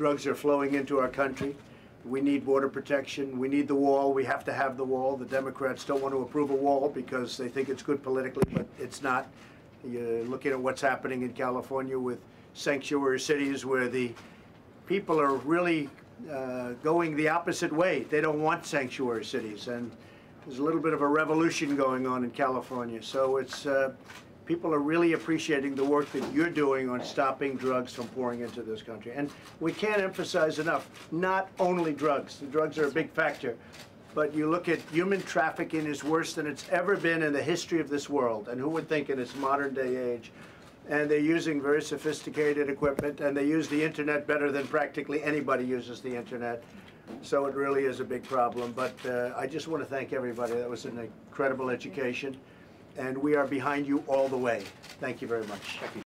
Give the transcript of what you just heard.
drugs are flowing into our country. We need border protection. We need the wall. We have to have the wall. The Democrats don't want to approve a wall because they think it's good politically, but it's not. You're looking at what's happening in California with sanctuary cities where the people are really uh, going the opposite way. They don't want sanctuary cities, and there's a little bit of a revolution going on in California. So it's uh, people are really appreciating the work that you're doing on stopping drugs from pouring into this country. And we can't emphasize enough, not only drugs. The drugs are a big factor. But you look at human trafficking is worse than it's ever been in the history of this world. And who would think in its modern day age? And they're using very sophisticated equipment, and they use the internet better than practically anybody uses the internet. So it really is a big problem. But uh, I just want to thank everybody. That was an incredible education. And we are behind you all the way. Thank you very much.